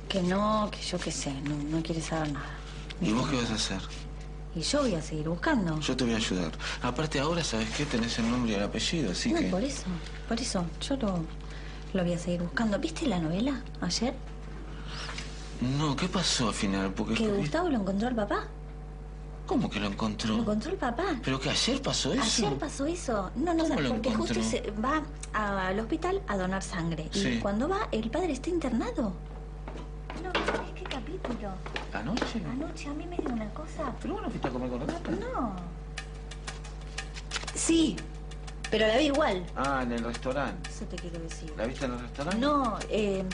que no, que yo qué sé, no, no quiere saber nada. ¿Y vos qué vas a hacer? Y yo voy a seguir buscando. Yo te voy a ayudar. Aparte ahora, ¿sabes qué? Tenés el nombre y el apellido, así no, que... por eso, por eso, yo lo, lo voy a seguir buscando. ¿Viste la novela ayer? No, ¿qué pasó al final? Porque... Que Gustavo lo encontró al papá. ¿Cómo que lo encontró? Lo encontró el papá. ¿Pero que ayer pasó eso? Ayer pasó eso. No, no, ¿Cómo lo porque justo encontró? se va a- al hospital a donar sangre. Sí. Y cuando va, el padre está internado. No, ¿sabes qué capítulo? ¿Anoche? Anoche a mí me dio una cosa. ¿Pero vos no fuiste a comer con Renata? No. Sí, pero la vi igual. Ah, en el restaurante. Eso te quiero decir. ¿La viste en el restaurante? No, eh,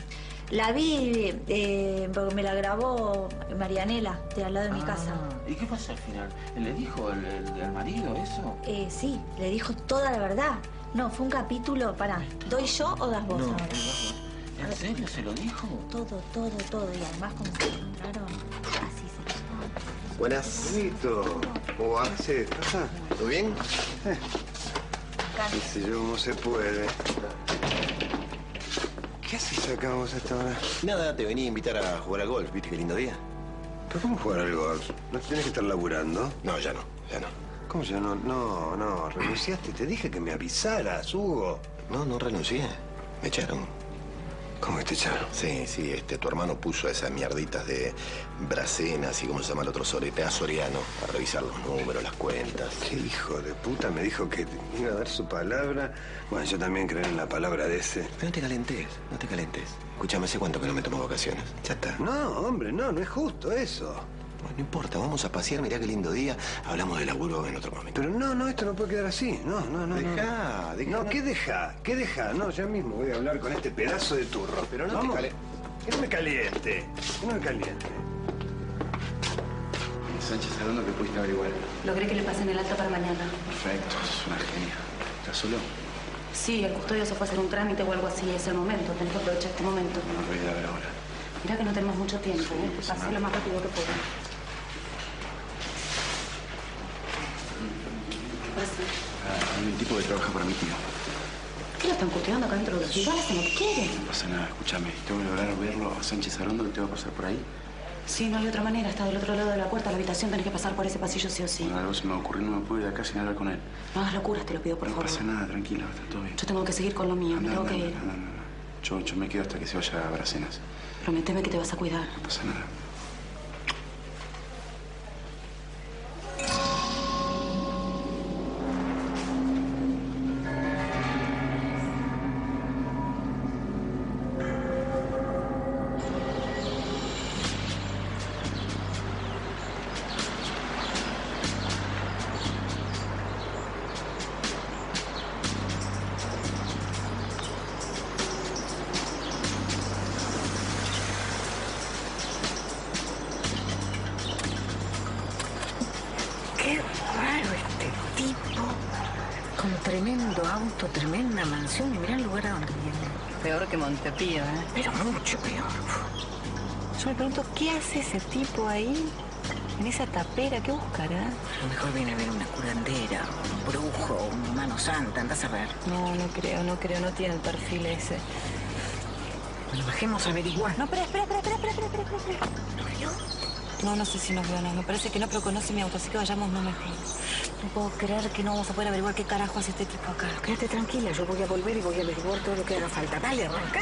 la vi eh, porque me la grabó Marianela, de al lado de mi Ah, casa. ¿Y qué pasó al final? ¿Le dijo el, el- el marido eso? Eh, sí, le dijo toda la verdad. No, fue un capítulo, para, ¿doy yo o das vos No, ahora? ¿En serio se lo dijo? Todo, todo, todo. Y además como se encontraron, así se Buenas. Bonito. ¿Cómo va? Sí, pasa. ¿Todo bien? Eh. Sé yo, cómo se puede. ¿Qué haces acá vos a esta hora? Nada, te venía a invitar a jugar al golf. ¿Viste qué lindo día? ¿Pero cómo jugar al golf? ¿No tienes que estar laburando? No, ya no, ya no. ¿Cómo ya no? No, no, renunciaste. Te dije que me avisaras, Hugo. No, no renuncié. Me echaron. ¿Cómo que te echaron? Sí, sí, este, tu hermano puso esas mierditas de Bracenas y cómo se llama el otro Sorete, a Soriano, a revisar los números, las cuentas. Qué hijo de puta me dijo que iba a dar su palabra. Bueno, yo también creo en la palabra de ese. Pero no te calentes, no te calentes. Escúchame, ¿hace cuánto que no me tomo vacaciones? Ya está. No, hombre, no, no es justo eso. Bueno, no importa, vamos a pasear, mirá qué lindo día. Hablamos de laburo en otro momento. Pero no, no, esto no puede quedar así. No, no, no. Dejá, no. dejá, No, no. ¿qué deja? ¿Qué deja? No, ya mismo voy a hablar con este pedazo de turro. Pero no te Vamos. cale- Que no me caliente. Que no me caliente. Sánchez, ¿a dónde que pudiste averiguar? Logré que le pasen el alta para mañana. Perfecto, es una genia. ¿Estás solo? Sí, el custodio se fue a hacer un trámite o algo así. Es el momento. Tenés que aprovechar este momento. No voy a ir a ver ahora. Mirá que no tenemos mucho tiempo. ¿eh? Pasé lo más rápido que pueda. Pasa? Ah, hay un tipo que trabaja para mi tío. ¿Qué lo están custeando acá dentro del hospital? ¿Hacen lo que quieren? No pasa nada, escúchame. Tengo que lograr verlo a Sánchez Arondo, que te va a pasar por ahí. Sí, no hay otra manera. Está del otro lado de la puerta. La habitación tenés que pasar por ese pasillo sí o sí. Bueno, algo se me ocurrió, no me puedo ir de acá sin hablar con él. No hagas locuras, te lo pido, por no favor. pasa nada, tranquila, está todo bien. Yo tengo que seguir con lo mío. Me Anda, tengo anda, que ir. anda, anda. Yo, yo me quedo hasta que se vaya a Bracenas. Prométeme que te vas a cuidar. No pasa nada. Tremendo auto, tremenda mansión y mirá el lugar a donde viene. Peor que Montepío, ¿eh? Pero mucho peor. Yo me pregunto, ¿qué hace ese tipo ahí? En esa tapera, ¿qué buscará? A lo mejor viene a ver una curandera, un brujo, una mano santa, andás a ver. No, no creo, no creo, no tiene el perfil ese. Bueno, bajemos a averiguar. No, espera, espera, espera, espera, espera, espera, espera. ¿Nos vio? No, no sé si nos vio o no. Me parece que no, pero conoce mi auto, así que vayamos no mejor. No puedo creer que no vamos a poder averiguar qué carajo hace este tipo acá. Quédate tranquila, yo voy a volver y voy a averiguar todo lo que haga falta. Dale, arranca.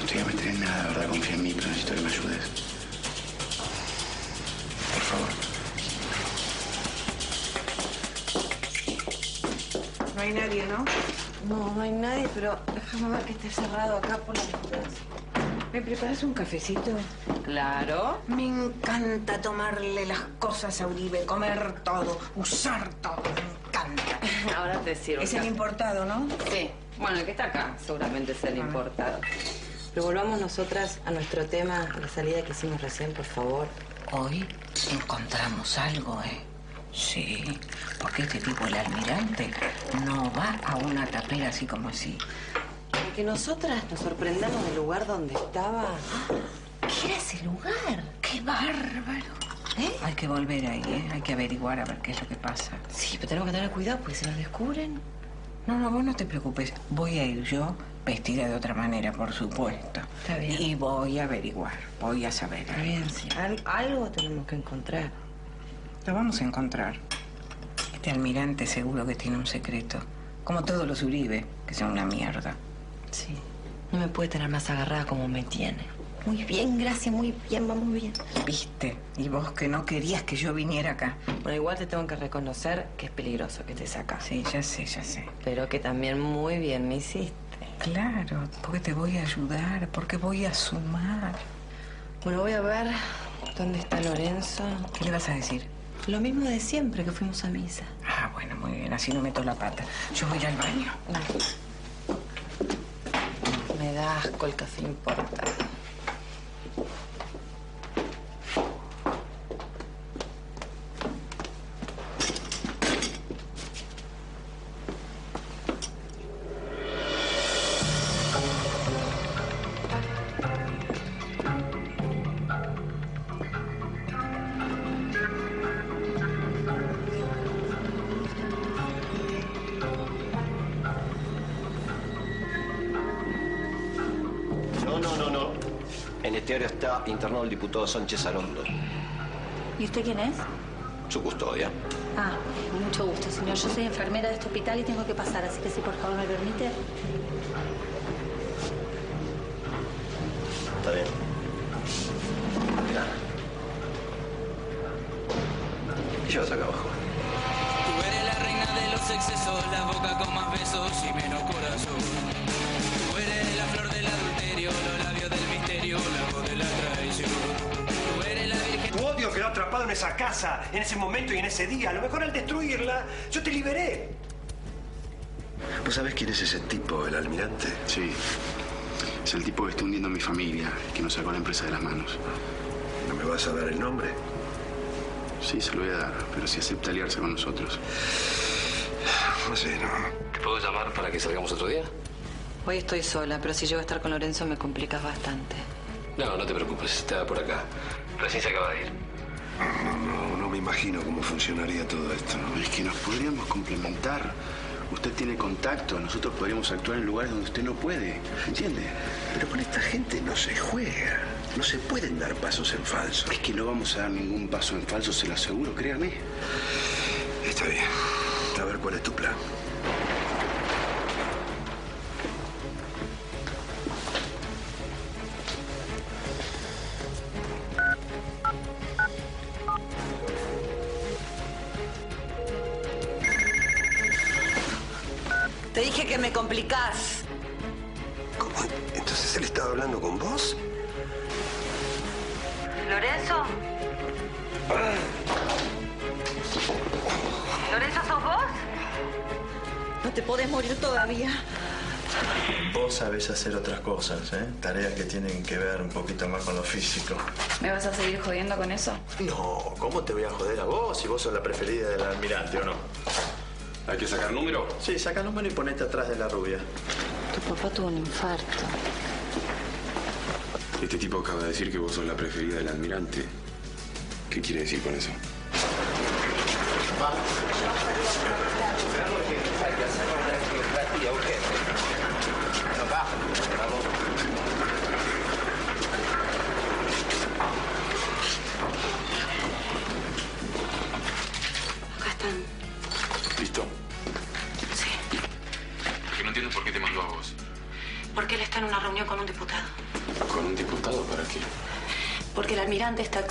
No te voy a meter en nada, ¿verdad? Confía en mí, pero necesito que me ayudes. Por favor. No hay nadie, ¿no? No, no hay nadie, pero déjame ver que esté cerrado acá por la distancia. ¿Me preparas un cafecito? Claro. Me encanta tomarle las cosas a Uribe, comer todo, usar todo. Me encanta. Ahora te sirvo. Es el importado, ¿no? Sí. Bueno, el que está acá seguramente es el importado. Pero volvamos nosotras a nuestro tema, la salida que hicimos recién, por favor. Hoy encontramos algo, ¿eh? Sí, porque este tipo, el almirante, no va a una tapera así como así. Que nosotras nos sorprendamos del lugar donde estaba. ¿Qué era ese lugar? ¡Qué bárbaro! Hay que volver ahí, ¿eh? Hay que averiguar a ver qué es lo que pasa. Sí, pero tenemos que tener cuidado porque si nos descubren. No, no, vos no te preocupes. Voy a ir yo vestida de otra manera, por supuesto. Está bien. Y voy a averiguar, voy a saber. Está bien, sí. Al- algo tenemos que encontrar. Lo vamos a encontrar. Este almirante seguro que tiene un secreto. Como todos los Uribe, que son una mierda. Sí. No me puede tener más agarrada como me tiene. Muy bien, gracias, muy bien, vamos bien. ¿Viste? Y vos que no querías que yo viniera acá. Bueno, igual te tengo que reconocer que es peligroso que estés acá. Sí, ya sé, ya sé. Pero que también muy bien me hiciste. Claro, porque te voy a ayudar, porque voy a sumar. Bueno, voy a ver dónde está Lorenzo. ¿Qué le vas a decir? Lo mismo de siempre que fuimos a misa. Ah, bueno, muy bien, así no meto la pata. Yo voy a ir al baño. Me da asco el café importado. En este área está internado el diputado Sánchez Arondo. ¿Y usted quién es? Su custodia. Ah, mucho gusto, señor. Yo soy enfermera de este hospital y tengo que pasar, así que si por favor me permite. Está bien. Mirá. ¿Qué llevas acá abajo? Esa casa, en ese momento y en ese día. A lo mejor al destruirla, yo te liberé. ¿Vos sabés quién es ese tipo, el almirante? Sí. Es el tipo que está hundiendo a mi familia, que nos sacó la empresa de las manos. ¿No me vas a dar el nombre? Sí, se lo voy a dar, pero si acepta aliarse con nosotros. No sé, no. ¿Te puedo llamar para que salgamos otro día? Hoy estoy sola, pero si llego a estar con Lorenzo me complicas bastante. No, no te preocupes, está por acá. Recién se acaba de ir. No, no, me imagino cómo funcionaría todo esto. Es que nos podríamos complementar. Usted tiene contacto, nosotros podríamos actuar en lugares donde usted no puede. ¿Entiende? Pero con esta gente no se juega. No se pueden dar pasos en falso. Es que no vamos a dar ningún paso en falso, se lo aseguro, créame. Está bien. A ver cuál es tu plan. Complicás. ¿Cómo? ¿Entonces él estaba hablando con vos? ¿Lorenzo? ¿Lorenzo sos vos? No te podés morir todavía. Vos sabés hacer otras cosas, ¿eh? Tareas que tienen que ver un poquito más con lo físico. ¿Me vas a seguir jodiendo con eso? No, ¿cómo te voy a joder a vos si vos sos la preferida del almirante o no? ¿Hay que sacar número? Sí, saca número y ponete atrás de la rubia. Tu papá tuvo un infarto. Este tipo acaba de decir que vos sos la preferida del almirante. ¿Qué quiere decir con eso?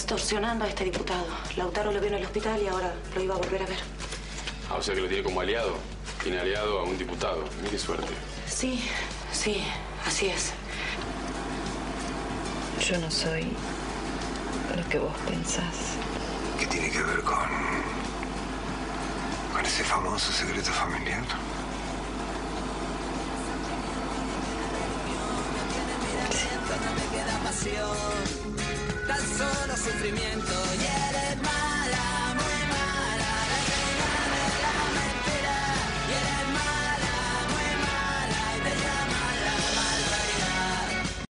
Extorsionando a este diputado. Lautaro lo vio en el hospital y ahora lo iba a volver a ver. Ah, o sea que lo tiene como aliado. Tiene aliado a un diputado. Mira qué suerte. Sí, sí, así es. Yo no soy lo que vos pensás. ¿Qué tiene que ver con. con ese famoso secreto familiar? Sufrimiento.